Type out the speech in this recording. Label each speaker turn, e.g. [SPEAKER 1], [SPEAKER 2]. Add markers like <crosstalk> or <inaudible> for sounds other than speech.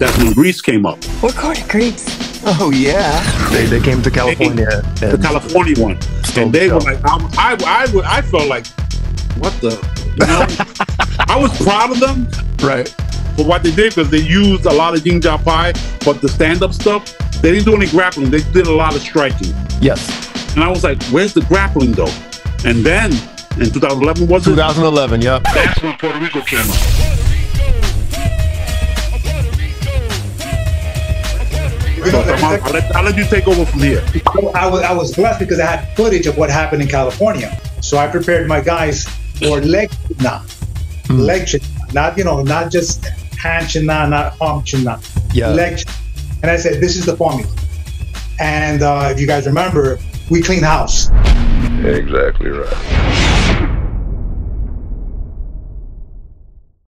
[SPEAKER 1] that's when Greece came up.
[SPEAKER 2] What Carter Greece?
[SPEAKER 3] Oh yeah.
[SPEAKER 4] They, they came to California.
[SPEAKER 1] The California one.
[SPEAKER 4] Stole
[SPEAKER 1] And they were like, I, I, I, I felt like, what the? You know? <laughs> I was proud of them
[SPEAKER 4] right.
[SPEAKER 1] for what they did because they used a lot of Ying Jow Pai, but the stand up stuff, they didn't do any grappling. They did a lot of striking.
[SPEAKER 4] Yes.
[SPEAKER 1] And I was like, where's the grappling though? And then in 2011, was it?
[SPEAKER 4] 2011. Yep.
[SPEAKER 1] That's when Puerto Rico came up. I'll, I'll let, I'll let you take over from here.
[SPEAKER 5] I was, I was blessed because I had footage of what happened in California. So I prepared my guys for leg na, leg chin, not you know, not just hand chin not arm chin
[SPEAKER 4] Yeah.
[SPEAKER 5] leg. And I said, this is the formula. And uh, if you guys remember, we clean house.
[SPEAKER 6] Exactly right.